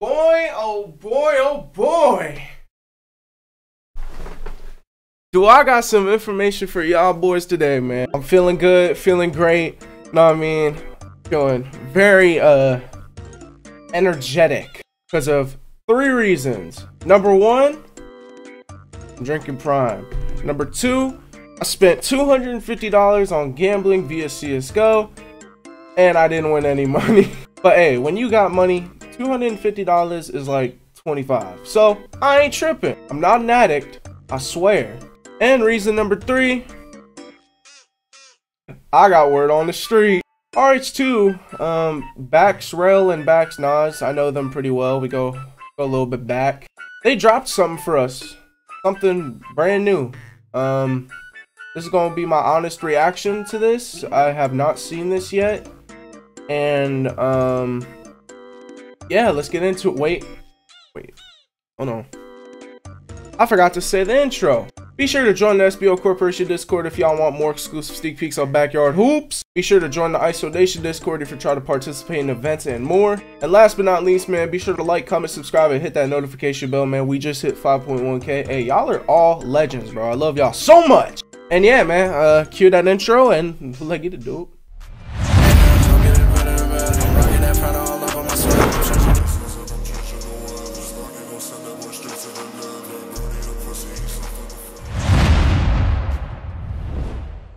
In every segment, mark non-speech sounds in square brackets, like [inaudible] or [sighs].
Boy, oh boy, oh boy. Do I got some information for y'all boys today, man? I'm feeling good, feeling great. Know what I mean? Feeling very uh energetic because of three reasons. Number one, I'm drinking Prime. Number two, I spent $250 on gambling via CSGO and I didn't win any [laughs] money. But hey, when you got money, $250 is like 25. So I ain't tripping. I'm not an addict, I swear. And reason number three, I got word on the street. RH2, um, Bax Rel and Bax Nas, I know them pretty well. We go, go a little bit back. They dropped something for us. Something brand new. Um, this is to be my honest reaction to this. I have not seen this yet. And, um, yeah, let's get into it. Wait, wait, oh no. I forgot to say the intro. Be sure to join the SBO Corporation Discord if y'all want more exclusive sneak peeks on backyard hoops. Be sure to join the Isolation Discord if you're trying to participate in events and more. And last but not least, man, be sure to like, comment, subscribe, and hit that notification bell, man. We just hit 5.1k. Hey, y'all are all legends, bro. I love y'all so much. And yeah, man, uh, cue that intro and [laughs] let's get it, dude.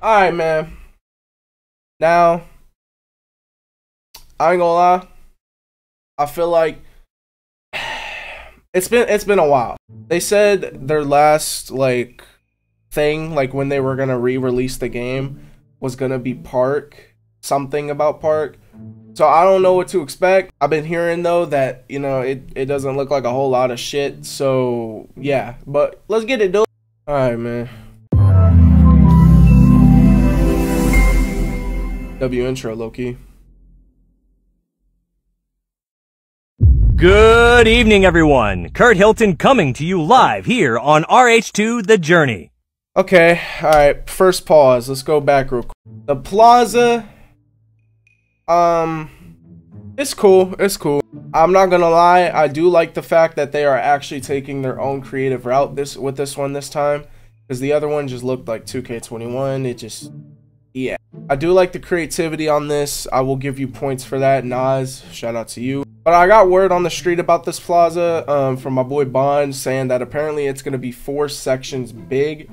Alright, man. Now, I ain't gonna lie. I feel like [sighs] it's been it's been a while. They said their last like thing, like when they were gonna re-release the game, was gonna be Park. Something about Park. So I don't know what to expect. I've been hearing though that, you know, it, it doesn't look like a whole lot of shit. So yeah. But let's get it done. Alright man. W intro, Loki. Good evening, everyone. Kurt Hilton coming to you live here on RH2 The Journey. Okay, alright, first pause. Let's go back real quick. The plaza, um, it's cool. It's cool. I'm not gonna lie, I do like the fact that they are actually taking their own creative route this with this one this time. Because the other one just looked like 2K21. It just yeah. I do like the creativity on this. I will give you points for that. Nas, shout out to you. But I got word on the street about this plaza um, from my boy Bond saying that apparently it's going to be four sections big.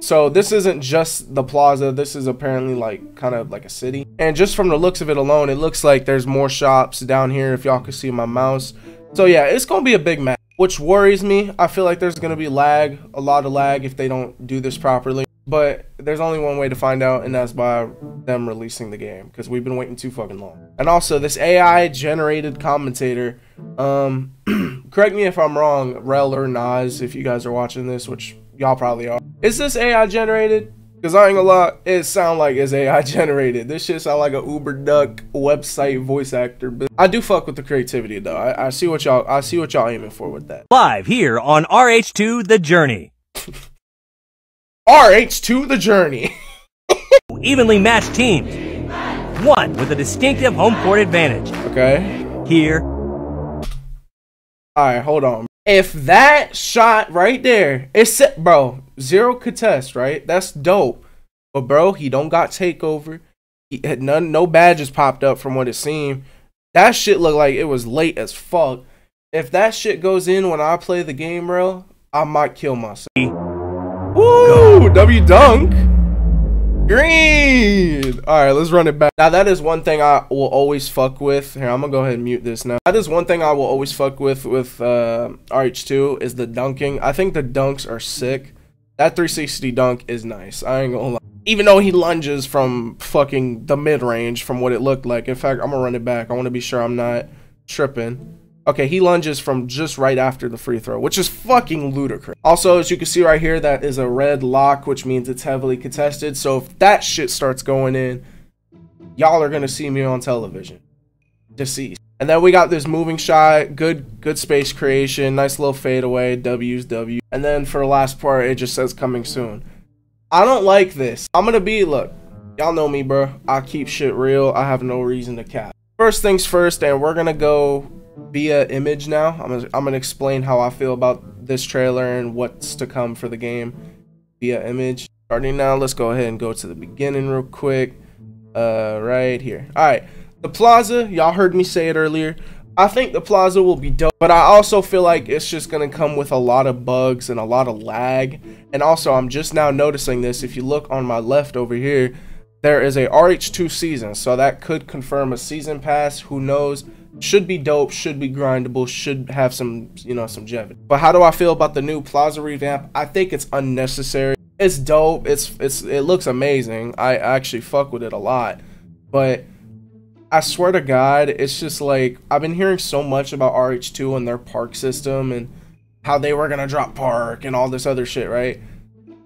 So this isn't just the plaza. This is apparently like kind of like a city. And just from the looks of it alone, it looks like there's more shops down here if y'all can see my mouse. So yeah, it's going to be a big map, which worries me. I feel like there's going to be lag, a lot of lag if they don't do this properly. But there's only one way to find out, and that's by them releasing the game, because we've been waiting too fucking long. And also, this AI generated commentator, um, [clears throat] correct me if I'm wrong, Rel or Nas, if you guys are watching this, which y'all probably are. Is this AI generated? Cause I ain't gonna lie, it sound like it's AI generated. This shit sound like a Uberduck website voice actor. But I do fuck with the creativity though. I, I see what y'all I see what y'all aiming for with that. Live here on RH2 The Journey. RH2 The Journey. [laughs] Evenly matched teams. One with a distinctive home court advantage. Okay. Here. Alright, hold on. If that shot right there, it's bro, zero contest, right? That's dope. But bro, he don't got takeover. He had none no badges popped up from what it seemed. That shit looked like it was late as fuck. If that shit goes in when I play the game, bro, I might kill myself. Woo! W dunk. Green. All right, let's run it back. Now that is one thing I will always fuck with. Here, I'm gonna go ahead and mute this now. That is one thing I will always fuck with with uh, RH2 is the dunking. I think the dunks are sick. That 360 dunk is nice. I ain't gonna lie. Even though he lunges from fucking the mid range from what it looked like. In fact, I'm gonna run it back. I want to be sure I'm not tripping. Okay, he lunges from just right after the free throw, which is fucking ludicrous. Also, as you can see right here, that is a red lock, which means it's heavily contested. So if that shit starts going in, y'all are gonna see me on television. Deceased. And then we got this moving shot, good good space creation, nice little fadeaway, W's W. And then for the last part, it just says coming soon. I don't like this. I'm gonna be, look, y'all know me, bro. I keep shit real. I have no reason to cap. First things first, and we're gonna go via image now. I'm gonna, I'm gonna explain how I feel about this trailer and what's to come for the game via image. Starting now, let's go ahead and go to the beginning real quick. Uh, right here. All right, the plaza. Y'all heard me say it earlier. I think the plaza will be dope, but I also feel like it's just gonna come with a lot of bugs and a lot of lag. And also, I'm just now noticing this. If you look on my left over here, there is a RH2 season, so that could confirm a season pass. Who knows? Should be dope, should be grindable, should have some, you know, some longevity. But how do I feel about the new Plaza revamp? I think it's unnecessary. It's dope. It's it's it looks amazing. I actually fuck with it a lot. But I swear to God, it's just like I've been hearing so much about RH2 and their park system and how they were gonna drop park and all this other shit, right?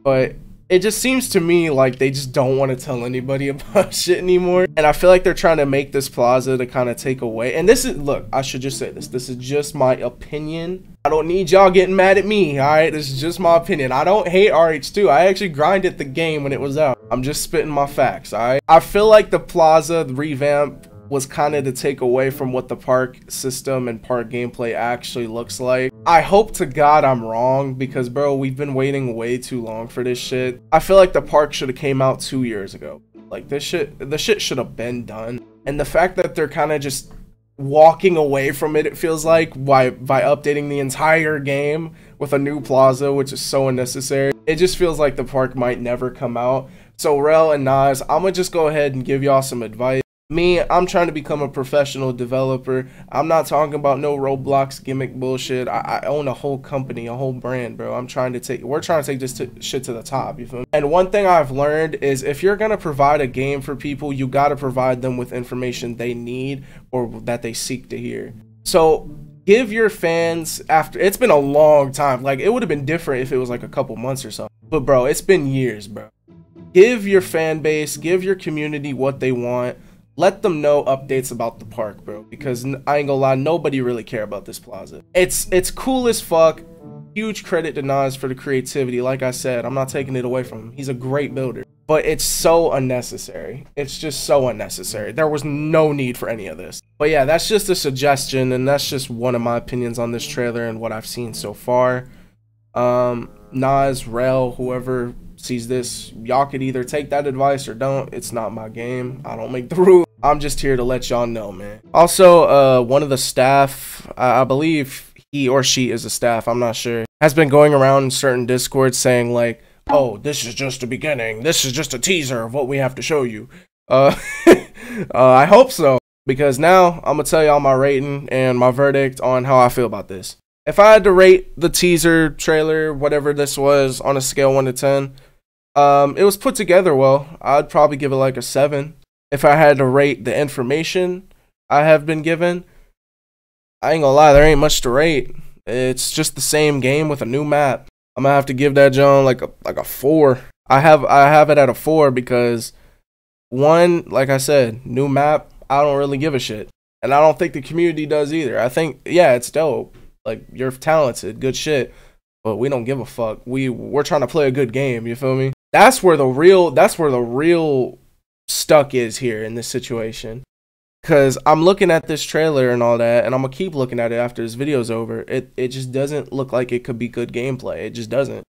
But it just seems to me like they just don't want to tell anybody [laughs] about shit anymore. And I feel like they're trying to make this plaza to kind of take away. And this is, look, I should just say this. This is just my opinion. I don't need y'all getting mad at me, all right? This is just my opinion. I don't hate RH2. I actually grinded the game when it was out. I'm just spitting my facts, all right? I feel like the plaza the revamp was kind of to take away from what the park system and park gameplay actually looks like. I hope to God I'm wrong because bro, we've been waiting way too long for this shit. I feel like the park should have came out two years ago. Like this shit, the shit should have been done. And the fact that they're kind of just walking away from it, it feels like, by, by updating the entire game with a new plaza, which is so unnecessary. It just feels like the park might never come out. So Rel and Nas, I'm gonna just go ahead and give y'all some advice. Me, I'm trying to become a professional developer. I'm not talking about no Roblox gimmick bullshit. I, I own a whole company, a whole brand, bro. I'm trying to take, we're trying to take this shit to the top, you feel me? And one thing I've learned is if you're gonna provide a game for people, you gotta provide them with information they need or that they seek to hear. So give your fans after it's been a long time like it would have been different if it was like a couple months or so but bro it's been years bro give your fan base give your community what they want let them know updates about the park, bro. Because I ain't gonna lie, nobody really care about this plaza. It's it's cool as fuck. Huge credit to Nas for the creativity. Like I said, I'm not taking it away from him. He's a great builder. But it's so unnecessary. It's just so unnecessary. There was no need for any of this. But yeah, that's just a suggestion, and that's just one of my opinions on this trailer and what I've seen so far. Um, Nas, Rel, whoever sees this, y'all could either take that advice or don't. It's not my game. I don't make the [laughs] rules. I'm just here to let y'all know, man. Also, uh, one of the staff, I believe he or she is a staff, I'm not sure, has been going around in certain discords saying like, oh, this is just a beginning. This is just a teaser of what we have to show you. Uh, [laughs] uh I hope so. Because now I'm gonna tell y'all my rating and my verdict on how I feel about this. If I had to rate the teaser trailer, whatever this was, on a scale 1 to 10, um, it was put together well. I'd probably give it like a seven. If I had to rate the information I have been given, I ain't gonna lie, there ain't much to rate. It's just the same game with a new map. I'm gonna have to give that John like a like a four. I have I have it at a four because one, like I said, new map. I don't really give a shit, and I don't think the community does either. I think yeah, it's dope. Like you're talented, good shit, but we don't give a fuck. We we're trying to play a good game. You feel me? That's where the real that's where the real stuck is here in this situation. Cause I'm looking at this trailer and all that, and I'm gonna keep looking at it after this video's over. It it just doesn't look like it could be good gameplay. It just doesn't.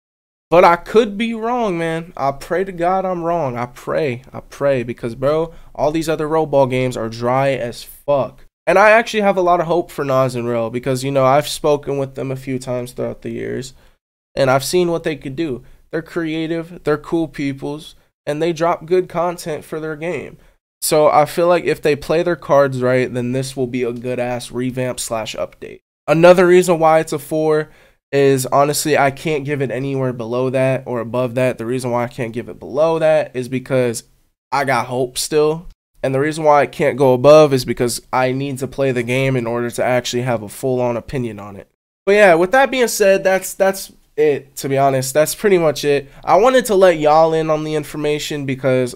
But I could be wrong, man. I pray to God I'm wrong. I pray. I pray because bro, all these other Roblox games are dry as fuck. And I actually have a lot of hope for Nas and Rel because you know I've spoken with them a few times throughout the years, and I've seen what they could do. They're creative, they're cool peoples, and they drop good content for their game. So I feel like if they play their cards right, then this will be a good ass revamp slash update. Another reason why it's a four is honestly I can't give it anywhere below that or above that. The reason why I can't give it below that is because I got hope still. And the reason why I can't go above is because I need to play the game in order to actually have a full on opinion on it. But yeah, with that being said, that's that's it to be honest. That's pretty much it. I wanted to let y'all in on the information because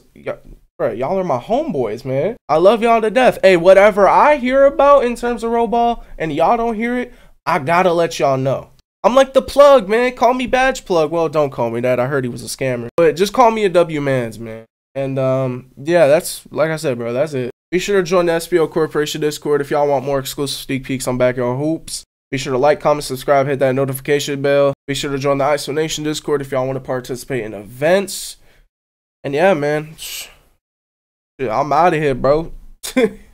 bro, y'all are my homeboys man. I love y'all to death. Hey whatever i hear about in terms of roball and y'all don't hear it i gotta let y'all know. I'm like the plug man. Call me badge plug. Well don't call me that. I heard he was a scammer. But just call me a w mans man. And um yeah that's like i said bro that's it. Be sure to join the SBO Corporation Discord if y'all want more exclusive sneak peeks. On backyard hoops. Be sure to like, comment, subscribe, hit that notification bell. Be sure to join the ISO Nation Discord if y'all want to participate in events. And yeah, man, I'm out of here, bro. [laughs]